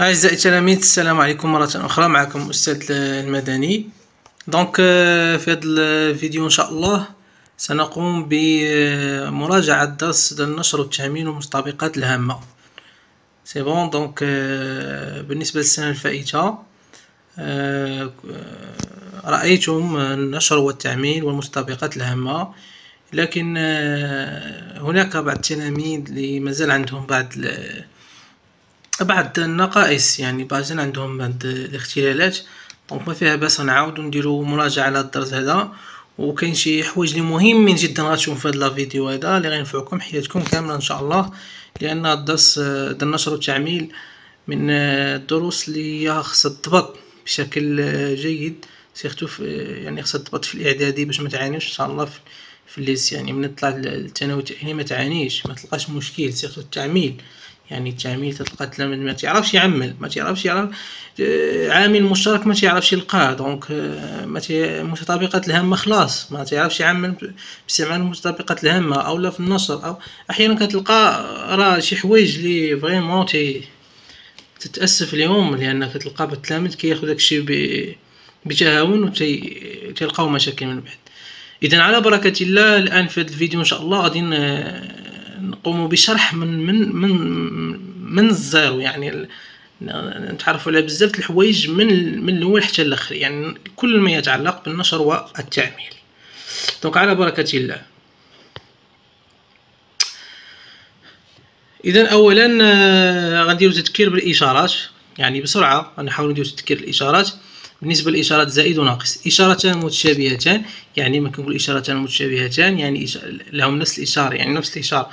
أعزائي التلاميذ السلام عليكم مرة أخرى. معكم أستاذ المدني. donc آه، في هذا الفيديو إن شاء الله سنقوم بمراجعة درس النشر والتعميل والمتطابقات الهامة. c'est bon donc بالنسبة للسنة الفائتة آه، رأيتم النشر والتعميل والمتطابقات الهامة. لكن آه، هناك بعض التلاميذ اللي مازال عندهم بعض بعض النقائص يعني بعضهم عندهم بعض الاختلالات. donc ما فيها بأس نعاودو نديرو مراجعة على الدرس هذا. وكاين شي حوايج اللي مهمين جدا غتشوفو في هذا الفيديو هذا اللي غينفعكم حياتكم كاملة إن شاء الله. لأن الدرس ديال النشر والتعميل من الدروس اللي خصها تضبط بشكل جيد. surtout يعني خصها تضبط في الإعدادي باش ما إن شاء الله في, ال lycée يعني من تطلع الثانوي التأهيلي ما تعانيش. ما تلقاش مشكل surtout التعميل. يعني التعميل تلقى ما تعرفش يعمل ما تعرفش يعرف آه، عامل مشترك ما تعرفش يلقاه. donc آه، ما المتطابقات الهامة خلاص. ما تعرفش يعمل باستعمال المتطابقات الهامة أو لا في النشر أو أحيانا كتلقى راه شي حوايج لي vraiment تي تتأسف اليوم لانك تلقى التلاميذ كياخذ داكشي بتهاون وتلقاو مشاكل من بعد. اذا على بركة الله الآن في هذا الفيديو إن شاء الله غادي نقوم بشرح من من من من ال zéro. يعني نتعرفوا على بزاف الحوايج من من الأول حتى الآخر يعني كل ما يتعلق بالنشر والتعميل donc على بركة الله. اذا اولا آه، غنديرو تذكير بالإشارات. يعني بسرعة غنحاولوا نديرو تذكير الإشارات. بالنسبة للاشارات زائد وناقص. إشارتان متشابهتان يعني ما كنقول إشارتان متشابهتان يعني لهم نفس الإشارة يعني نفس الإشارة.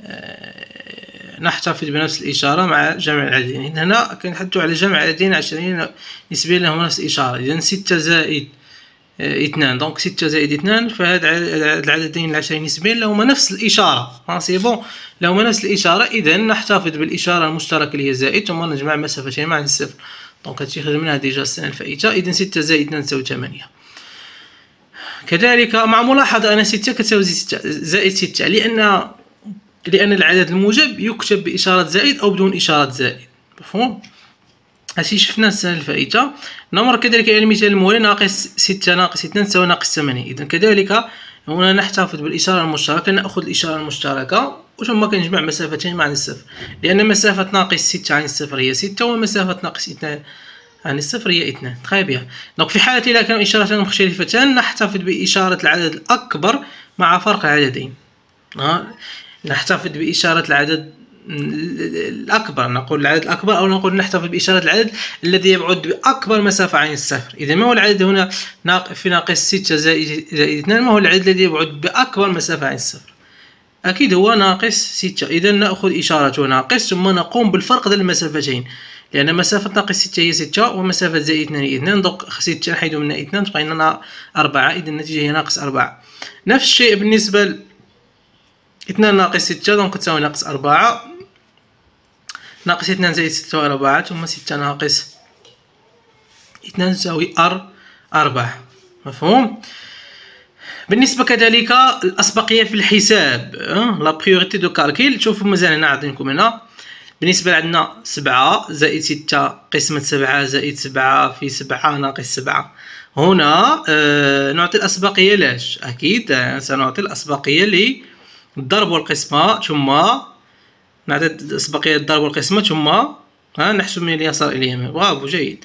آه، نحتفظ بنفس الإشارة مع جمع العددين. هنا كنتحدث على جمع عددين عشريين نسبيا لهم نفس الإشارة. إذا ستة زائد آه، اثنان. donc ستة زائد اثنان فهاد العددين العشريين نسبيا لهما نفس الإشارة. c'est bon. لهما نفس الإشارة. إذا نحتفظ بالإشارة المشتركة اللي هي زائد ثم نجمع مسافتين مع الصفر. donc هادشي خدمناه déjà السنة الفائتة إذا ستة زائد اثنان تساوي ثمانية كذلك مع ملاحظة أن ستة كتساوي زائد ستة لأن لأن العدد الموجب يكتب بإشارة زائد أو بدون إشارة زائد مفهوم هادشي شفنا السنة الفائتة نمر كذلك إلى المثال الموالي ناقص ستة ناقص اثنان تساوي ناقص ثمانية إذا كذلك هنا نحتفظ بالإشارة المشتركة نأخذ الإشارة المشتركة وثم كنجمع مسافتين مع الصفر لأن مسافة ناقص ستة عن الصفر هي ستة ومسافة ناقص اثنان عن الصفر هي اثنان تخي بيان دونك في حالة إذا كانوا إشارتان مختلفتان نحتفظ بإشارة العدد الأكبر مع فرق العددين نحتفظ بإشارة العدد الأكبر نقول العدد الأكبر أو نقول نحتفظ بإشارة العدد الذي يبعد بأكبر مسافة عن الصفر إذا ما هو العدد هنا؟ في ناقص ستة زائد اثنان ما هو العدد الذي يبعد بأكبر مسافة عن الصفر أكيد هو ناقص ستة. إذا نأخذ إشارة ناقص ثم نقوم بالفرق بين المسافتين لأن مسافة ناقص ستة هي ستة ومسافة زائد اثنان هي اثنان. donc ستة نحيد منها اثنان تبقى لنا أربعة. إذا النتيجة هي ناقص أربعة. نفس الشيء بالنسبة اثنان ناقص ستة donc تساوي ناقص أربعة. ناقص اثنان زائد ستة أربعة ثم ستة ناقص اثنان تساوي أر أربعة. مفهوم؟ بالنسبة كذلك الأسبقية في الحساب la priorité de calcul شوفوا مازال هنا عطينكم هنا. بالنسبة عندنا سبعة زائد ستة قسمة سبعة زائد سبعة في سبعة ناقص سبعة. هنا آه نعطي الأسبقية لاش أكيد آه، سنعطي الأسبقية الضرب والقسمة ثم نعطي الأسبقية الضرب والقسمة ثم ها نحسب من اليسار إلى اليمين برافو جيد.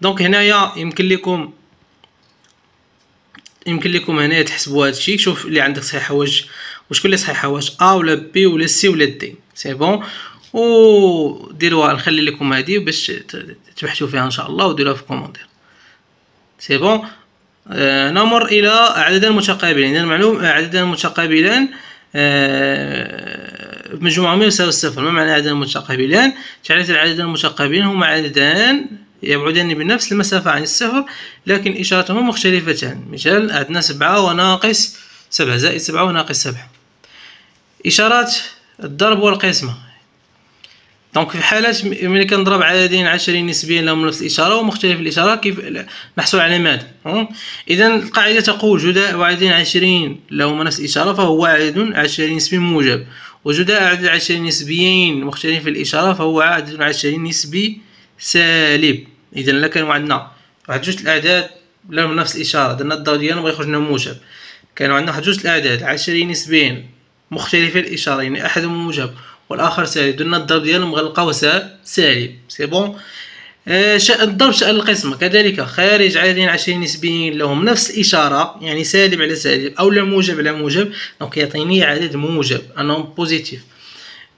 donc هنايا يمكن لكم يمكن لكم هنايا تحسبوا هادشي شوف اللي عندك صحيحه واش واش كل صحيحه واش أ ولا b ولا c ولا d c'est bon؟ و ديروها نخلي لكم هذه باش تبحثوا فيها إن شاء الله وديروها في ال commentaire. c'est bon؟ آه نمر إلى عددان متقابلين. المعلوم عددان متقابلان آه، مجموعهم يساوي الصفر ما معنى عددان متقابلان تعريف العددان المتقابلين هما عددان يبعدان بنفس المسافة عن الصفر لكن إشارتهما مختلفتان. مثال عندنا سبعة وناقص سبعة زائد سبعة وناقص سبعة. إشارات الضرب والقسمة. دونك في حالات ملي كنضرب عددين عشرين نسبيا لهم نفس الإشارة ومختلف الإشارة كيف نحصل على ماذا اذا القاعدة تقول جداء وعددين عشرين لهما نفس الإشارة فهو عدد عشري نسبي موجب. وجداء عددين عشريين نسبيين مختلف الإشارة فهو عدد عشري نسبي سالب. الا كانوا عندنا واحد جوج الأعداد لهم نفس الإشارة درنا الضرب ديالهم غيخرج لنا موجب. كانوا عندنا واحد جوج الأعداد عشريين نسبيين مختلفين الإشارة يعني احدهم موجب والآخر سالب. درنا الضرب ديالهم غنلقاوه سالب. c'est bon شأن الضرب شأن القسمة كذلك خارج عددين عشريين نسبيين لهم. نفس الإشارة يعني سالب على سالب أو لا موجب على موجب. donc يعطيني عدد موجب un nombre positif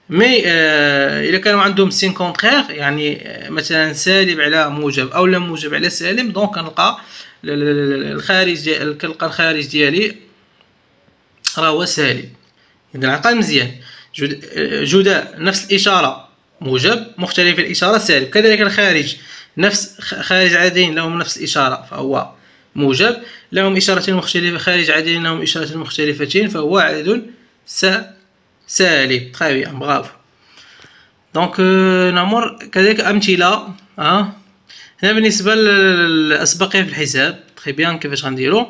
mais آه إذا كانوا عندهم signes contraires يعني آه، مثلا سالب على موجب أو لا موجب على سالب donc كنلقى الخارج كنلقى الخارج ديالي راه هو سالب. اذا عقل مزيان. جداء نفس الإشارة. موجب مختلف الإشارة سالب كذلك الخارج نفس خارج عددين لهم نفس الإشارة فهو موجب. لهم إشارتين مختلفة خارج عددين لهم إشارتين مختلفتين فهو عدد سالب. très bien bravo donc نمر كذلك أمثلة ها هنا بالنسبة للاسبقيه في الحساب très bien كيفاش غنديرو؟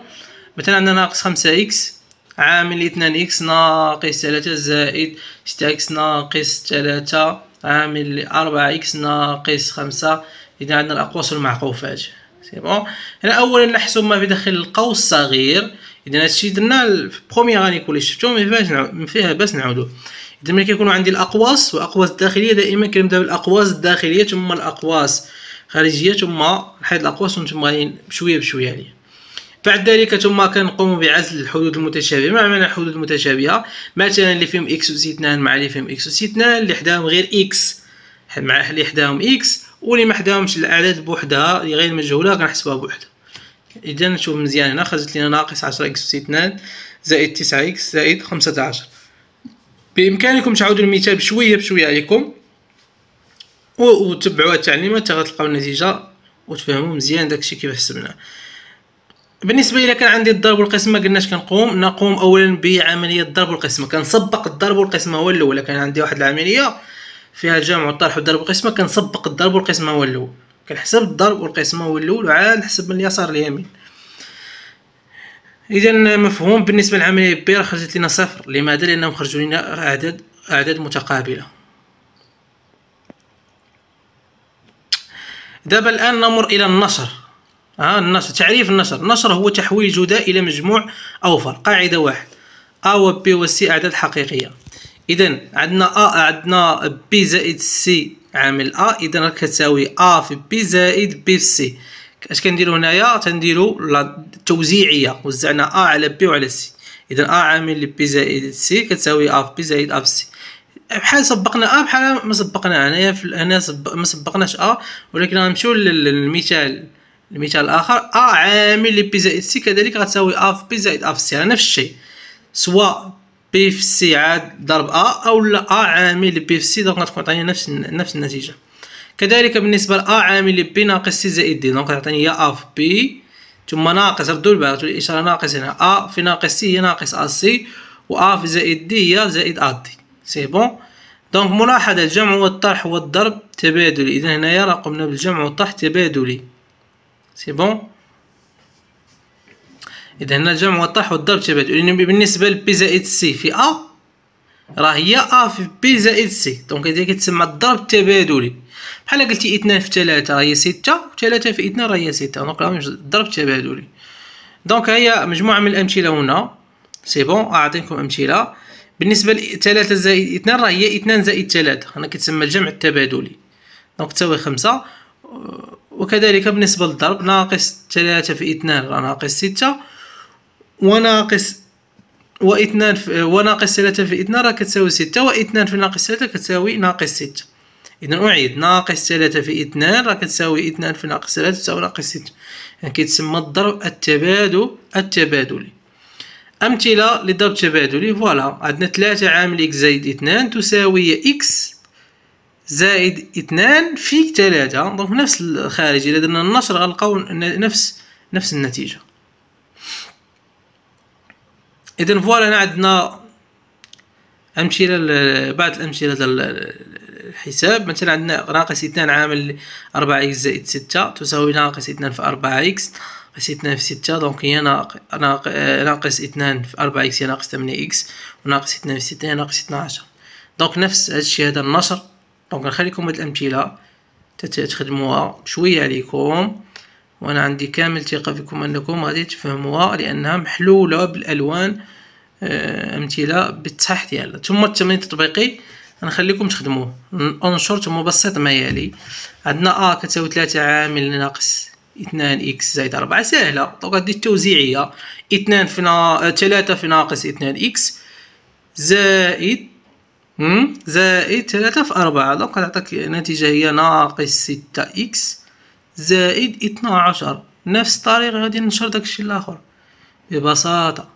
مثلا عندنا ناقص خمسة x عامل اثنان x ناقص ثلاثة زائد ستة x ناقص ثلاثة عامل أربعة x ناقص خمسة. إذا عندنا الأقواس والمعقوفات c'est bon هنا أولا نحسب ما في داخل القوس الصغير. إذا هادشي درنا في première année كل شفتو ما فيها باس نعاودو إذا ملي كيكونوا عندي الأقواس والأقواس الداخلية دائما كنبدا بالأقواس الداخلية ثم الأقواس الخارجية ثم نحيد الأقواس ونتم غاديين بشوية بشوية عليه بعد ذلك ثم كنقوم بعزل الحدود المتشابهة. ما معنى الحدود المتشابهة؟ مثلا اللي فيهم x أس 2 مع اللي فيهم x أس 2 اللي حداهم غير x. مع اللي حداهم x واللي ما حداهمش الأعداد بوحدها اللي غير مجهولة كنحسبوها بوحدها اذا نشوف مزيان هنا خرجت لنا ناقص 10 x أس 2 زائد 9 x زائد 15 بإمكانكم تعودوا المثال بشوية بشوية عليكم. وتبعوا التعليمات غتلقاو النتيجة وتفهموا مزيان داكشي كيف حسبناه بالنسبة إلى كان عندي الضرب والقسمة ما قلناش كنقوم. نقوم اولا بعملية الضرب والقسمة. كنسبق الضرب والقسمة هو الأول. كان عندي واحد العملية فيها الجمع والطرح والضرب والقسمة كنسبق الضرب والقسمة هو الأول. كنحسب الضرب والقسمة هو الأول وعاد نحسب من اليسار لليمين اذا مفهوم. بالنسبة للعملية بي راه خرجت لنا صفر. لماذا؟ لأنهم خرجوا لنا أعداد أعداد متقابلة. دابا الآن نمر إلى النشر. ها النشر تعريف النشر النشر هو تحويل جداء إلى مجموع أوفر قاعدة واحد. a و b و c أعداد حقيقية. اذا عندنا a عندنا b زائد c عامل a اذا كتساوي a في b زائد b في c اش كنديرو هنايا؟ تنديرو التوزيعيه وزعنا a على b وعلى c اذا a عامل b زائد c كتساوي a في b زائد a في c بحال سبقنا a بحال ما سبقنا هنايا هنا ما سبقناش a ولكن غنمشيو للمثال. المثال الآخر. a عامل لي b زائد c كذلك غتساوي a في b زائد a في c. نفس الشيء. سواء b في c عاد ضرب a أو لا. a عامل لي b في c. donc غتكون تعطيني نفس نفس النتيجة. كذلك بالنسبة ل a عامل لي b ناقص c زائد d. donc تعطيني هي a في b ثم ناقص ردوا البال الاشاره ناقص هنا. آ في ناقص سي هي ناقص آ سي. و a في زائد d هي زائد a d. c'est bon؟ donc ملاحظة الجمع والطرح والضرب تبادلي. اذا هنايا راه قمنا بالجمع والطرح تبادلي. c'est bon إذا هنا الجمع والطرح والضرب تبادل بالنسبة ل b زائد c في a راه هي a في b زائد c donc هذه كتسمى الضرب التبادلي. بحال قلتي اثنان في ثلاثة راه هي ستة وثلاثة في اثنان راه هي ستة. donc راه الضرب تبادلي. donc هي مجموعة من الأمثلة هنا. c'est bon أعطيكم أمثلة. بالنسبة لثلاثة زائد اثنان راه هي اثنان زائد ثلاثة. هنا كتسمى الجمع التبادلي. donc تساوي خمسة. وكذلك بالنسبة للضرب ناقص ثلاثة في اثنان ناقص ستة. وناقص واثنان في وناقص ثلاثة في اثنان راه كتساوي ستة واثنان في ناقص ثلاثة كتساوي ناقص ستة. إذا أعيد ناقص ثلاثة في اثنان راه كتساوي اثنان في ناقص ثلاثة تساوي ناقص ستة. يعني كيتسمى الضرب التبادل التبادلي. أمثلة للضرب التبادلي voilà عندنا ثلاثة عامل x زائد اثنان تساوي x زائد اثنان في ثلاثة. donc نفس الخارج. إذا درنا النشر غنلقاو نفس نفس النتيجة. إذا voilà عندنا أمثلة بعض الأمثلة الحساب. مثلا عندنا ناقص اثنان عامل أربعة x زائد ستة. تساوي ناقص اثنان في أربعة x ناقص اثنان في ستة. donc هي ناقص اثنان في أربعة x هي ناقص ثمانية x وناقص اثنان في ستة هي ناقص اثنا عشر. donc نفس هادشي هذا النشر. donc نخليكم هاد الأمثلة تخدموها شوية عليكم وأنا عندي كامل ثقة فيكم أنكم غادي تفهموها لأنها محلولة بالألوان آه، أمثلة بالتصحيح ديالها. ثم التمرين التطبيقي غنخليكم تخدموه. انشر ثم بسط ما يلي. عندنا ا كتساوي 3 عامل ناقص 2 إكس زائد 4 سهلة. donc هذه التوزيعية. 2 في نا... 3 في ناقص 2 إكس زائد زائد 3 في 4 donc غتعطيك النتيجه هي ناقص 6 إكس زائد 12 نفس الطريقة غادي ننشر داكشي الآخر. ببساطة.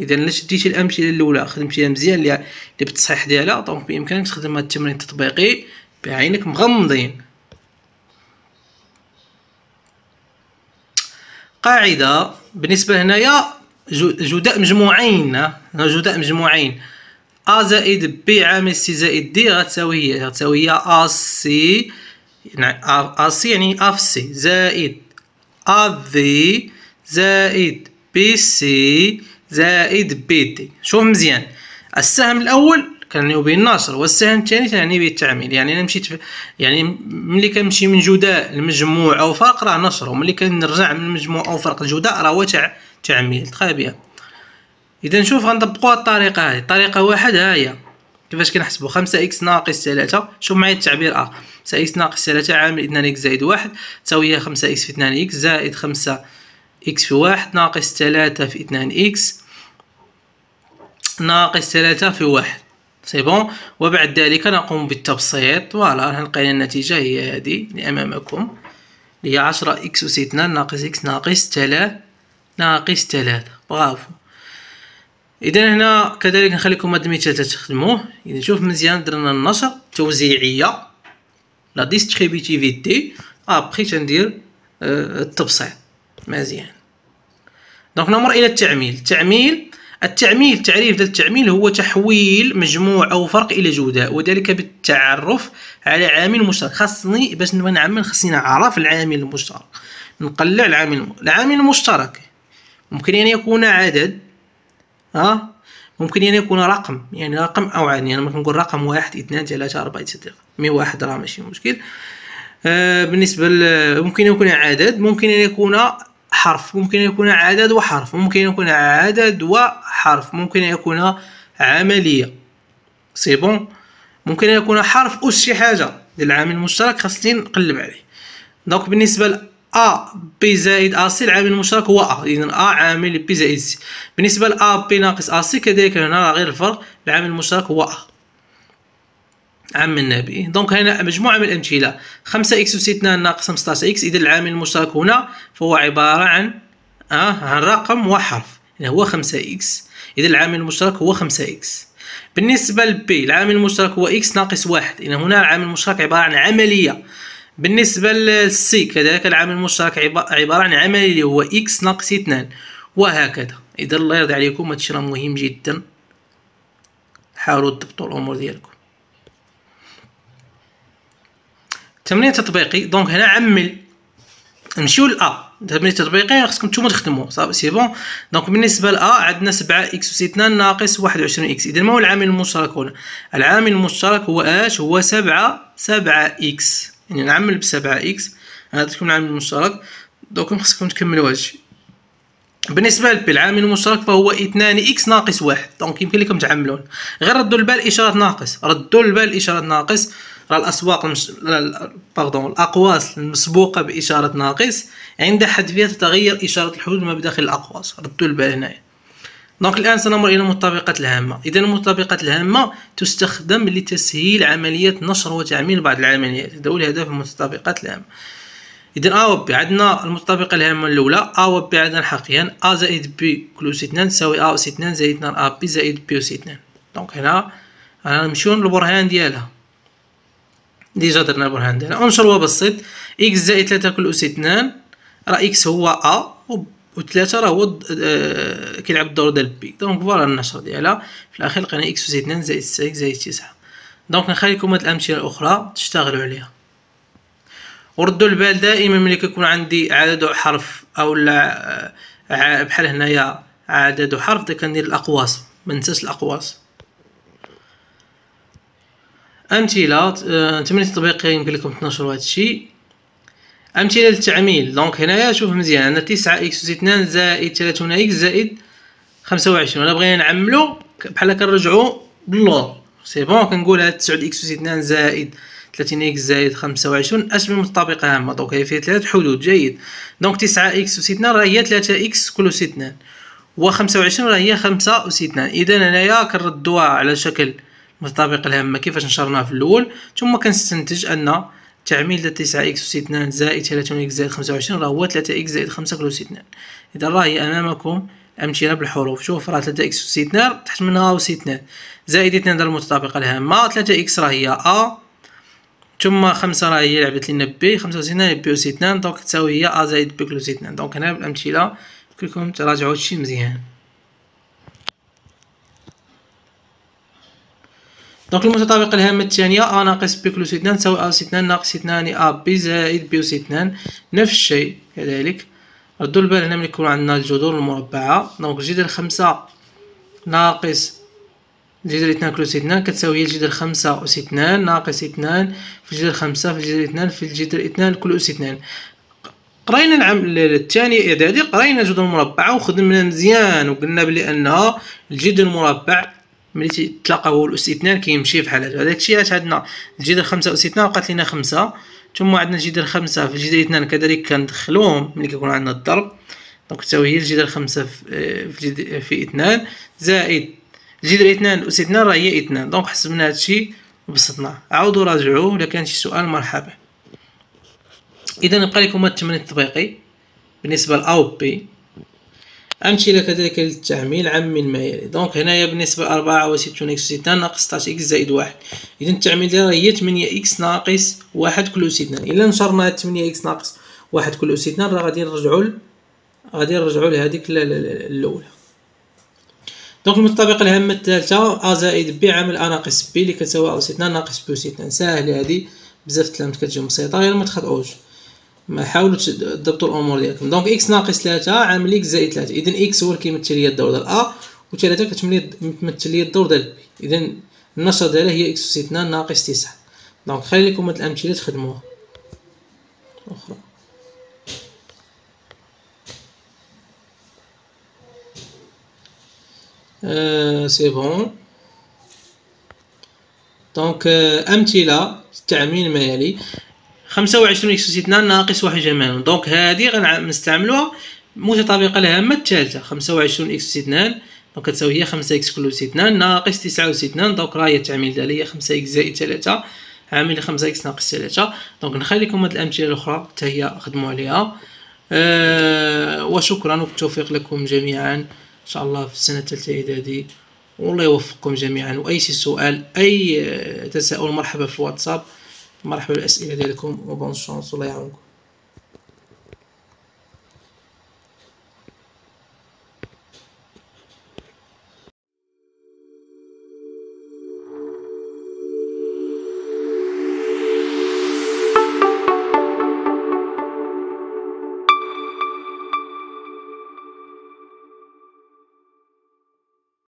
إذا الا شديتي الأمثلة الأولى؟ خدمتيها مزيان اللي بالتصحيح ديالها donc بإمكانك تخدم هذا التمرين التطبيقي بعينك مغمضين. قاعدة. بالنسبة هنايا جداء مجموعين. جداء مجموعين. ا زائد بي عامل سي زائد دي غتساوي هي غتساوي هي ا سي يعني ا يعني في سي زائد ا في زائد بي سي زائد بي دي شوف مزيان. السهم الأول كان به النشر والسهم الثاني تعني به التعميل. يعني أنا مشيت يعني ملي كنمشي من جداء المجموع أو فرق راه نشر وملي كنرجع من المجموع أو فرق الجداء راه هو تعميل. très bien إذا نشوف غنطبقوا الطريقة هذه طريقة واحد ها هي كيفاش كنحسبوا خمسة إكس ناقص ثلاثة. شوف معايا التعبير ا خمسة إكس ناقص ثلاثة عامل إثنان إكس زائد واحد. تساوي خمسة إكس في اثنان إكس زائد خمسة إكس في واحد ناقص ثلاثة في اثنان إكس ناقص ثلاثة في واحد. c'est bon؟ وبعد ذلك نقوم بالتبسيط. voilà لقينا النتيجة. هي هذه اللي أمامكم. اللي هي عشرة إكس أس اثنان ناقص إكس ناقص ثلاثة. ناقص ثلاثة. برافو. إذا هنا كذلك نخليكم هذا المثال تستخدموه إذا شوف مزيان درنا النشر توزيعية la distributivité après تندير آه، التبسيط مزيان. donc نمر إلى التعميل. التعميل التعميل التعريف ديال التعميل هو تحويل مجموع أو فرق إلى جداء وذلك بالتعرف على عامل مشترك. خاصني باش نعمل خصني نعرف العامل المشترك. نقلع العامل العامل المشترك. ممكن ان يكون عدد ها؟ ممكن ان يكون رقم يعني رقم أو يعني ممكن نقول رقم واحد اثنان ثلاثة أربعة ستة مي واحد راه ماشي مشكل. آه بالنسبة ممكن يكون عدد ممكن ان يكون حرف ممكن أن يكون عدد وحرف ممكن أن يكون عدد وحرف ممكن يكون عملية. c'est bon؟ ممكن يكون حرف أس شي حاجة العامل المشترك خاصني نقلب عليه. donc بالنسبة أ بي زائد إ سي العامل المشترك هو أ. اذا أ عامل بي زائد سي بالنسبة ل أ بي ناقص أ سي كذلك هنا غير الفرق العامل المشترك هو أ. عامل بي. donc هنا مجموعة من الأمثلة. خمسة إكس أس اثنان ناقص خمسطاش إكس إذا العامل المشترك هنا فهو عبارة عن آه عن رقم وحرف. يعني هو خمسة إكس. إذا العامل المشترك هو خمسة إكس. بالنسبة لبي العامل المشترك هو إكس ناقص واحد. إذا هنا العامل المشترك عبارة عن عملية. بالنسبة للسي كذلك العامل المشترك عبارة عن عملية هو إكس ناقص اثنان وهكذا. إذا الله يرضي عليكم هادشي راه مهم جدا. حاولوا تضبطوا الأمور ديالكم. تمرين تطبيقي. donc هنا عمل. نمشيو لا تمرين تطبيقي خصكم نتوما تخدموا صافي c'est bon. donc بالنسبة لا عندنا 7 إكس اس 2 ناقص 21 إكس. إذا ما هو العامل المشترك هنا؟ العامل المشترك هو اش هو 7 7 إكس. يعني نعمل ب 7 إكس هذا تكون العامل المشترك. donc خصكم تكملوا هادشي بالنسبة للبي العامل المشترك فهو 2 إكس ناقص 1 donc يمكن لكم تعملون. غير ردوا البال إشارة ناقص. ردوا البال إشارة ناقص. راه الأسواق المش... pardon الأقواس المسبوقة بإشارة ناقص. عند حذفها تتغير إشارة الحدود ما بداخل الأقواس. ردوا البال هنايا. donc الان سنمر إلى المطابقات الهامة. إذا المطابقات الهامة تستخدم لتسهيل عملية نشر وتعميل بعض العمليات. هو الهدف من المطابقات الهامة. إذا آ و بي عندنا المطابقة الهامة الأولى آ و بي عندنا حقيا آ زائد بي كل اس 2 تساوي آ اس 2 زائد 2 آ بي زائد بي اس 2 donc هنا غنمشيو للبرهان ديالها. déjà درنا البرهان ديالنا انشر وبسط إكس زائد ثلاثة كل اس اثنان راه إكس هو آ و ثلاثة راه هو آه كيلعب الدور ديال بي donc voilà النشر ديالها. في الأخير لقينا إكس اس اثنان زائد ستة إكس زائد تسعة. donc نخليكم هاد الأمثلة الأخرى تشتغلوا عليها. وردوا البال دائما ملي كيكون عندي عدد حرف أو لا آه، بحال هنايا عدد حرف دا كندير الأقواس مننساش الأقواس. أمثلة آه، تمرين تطبيقي يمكن لكم تنشروا هذا الشيء. أمثلة للتعميل. donc هنايا شوف مزيان. عندنا 9 إكس اس 2 زائد 30 إكس زائد 25 الا بغينا نعملو بحال كنرجعو باللور c'est bon كنقول هاد 9 إكس اس 2 زائد 30 إكس زائد 25 اش من متطابقة هامة. donc هي فيها ثلاث حدود. جيد. donc 9 إكس اس 2 راه هي 3 إكس كل اس 2 و 25 راه هي 5 اس 2 إذا هنايا كنردوها على شكل متطابق الهامه كيفاش نشرناها في الأول. ثم كنستنتج أن تعميل د 9 إكس اس 2 زائد 30 إكس زائد 25 راه هو 3 إكس زائد 5 كل اس 2 إذا راه هي أمامكم أمثلة بالحروف. شوف راه 3 إكس اس 2 تحت منها اس 2 زائد 2 ديال المتطابقه الهامه 3 إكس راه هي ا ثم خمسة راه هي لعبت لنا بي خمسة وستين بي أس اثنان donc تساوي هي أ زائد بي كل أس اثنان donc هنا بالأمثلة كلكم تراجعوا هادشي مزيان. donc المتطابق الهامة الثانية أ ناقص بي كل أس اثنان تساوي أ أس اثنان ناقص اثنان أ بي زائد بي أس اثنان نفس الشيء كذلك. ردوا البال هنا ملي يكون عندنا الجذور المربعة دونك جذر خمسة ناقص جذر اثنان كلوس اثنان كتساوي الجذر خمسة أس اثنان ناقص اثنان في الجذر خمسة في الجذر اثنان في الجذر اثنان كل أس اثنان قرينا العام الثاني إعدادي قرينا الجذور المربعة وخدمنا مزيان وقلنا بلي أن الجذر المربع ملي تيتلاقى هو الأس اثنان كيمشي بحال هذا هذاك الشيء علاش عندنا الجذر خمسة أس اثنان بقات لينا خمسة. ثم عندنا الجذر خمسة في الجذر اثنان كذلك كندخلوهم ملي كيكون عندنا الضرب. donc تساوي هي الجذر خمسة في, في اثنان زائد جذر اثنان أس اثنان راه هي اثنان. donc حسبنا هادشي وبسطناه عاودوا راجعوه إلا كان شي سؤال مرحبا. إذا نبقى لكم التمرين التطبيقي. بالنسبة ل أو بي أمثلة كذلك للتعميل عمل ما يلي. donc هنايا بالنسبة لأربعة وستون x أس اثنان ناقص ستاش x زائد واحد. إذا التعميل ديالها هي تمنية إكس ناقص واحد كل أس اثنان إلا نشرنا تمنية إكس ناقص واحد كل أس اثنان راه غادي نرجعو غادي نرجعو لهاديك الأولى. donc المتطابقة الهامة الثالثة a زائد b عامل a ناقص b اللي كتساوي a أس اثنان ناقص b أس اثنان ساهلة هادي بزاف تلامت كتجي بسيطة غير ما تخطئوش. ما حاولوا تضبطوا الأمور ديالكم. donc x ناقص ثلاثة عامل x زائد ثلاثة. إذا x هو اللي كيمثل ليا الدور ديال a وثلاثة كتمثل ليا الدور ديال b إذا النشرة ديالها هي x أس اثنان ناقص تسعة. donc نخلي لكم هاد الأمثلة تخدموها. أخرى. c'est bon donc أمثلة التعميل ما يلي خمسة وعشرين x اثنان ناقص واحد جمال donc هادي غنستعملوها متطابقة الهامة الثالثة خمسة وعشرين x اثنان donc كتساوي هي خمسة x كل اثنان ناقص تسعة أس اثنان. donc راه هي التعميل ديالها هي خمسة إكس زائد ثلاثة عامل خمسة إكس ناقص ثلاثة. donc نخلي لكم هاد الأمثلة الأخرى حتى هي خدموا عليها. أه وشكرا وبالتوفيق لكم جميعا. إن شاء الله في السنة الثالثة اعدادي والله يوفقكم جميعا. وأي سؤال أي تساؤل مرحبا في الواتساب. مرحبا بالأسئلة ديالكم و bonne chance الله يعاونكم.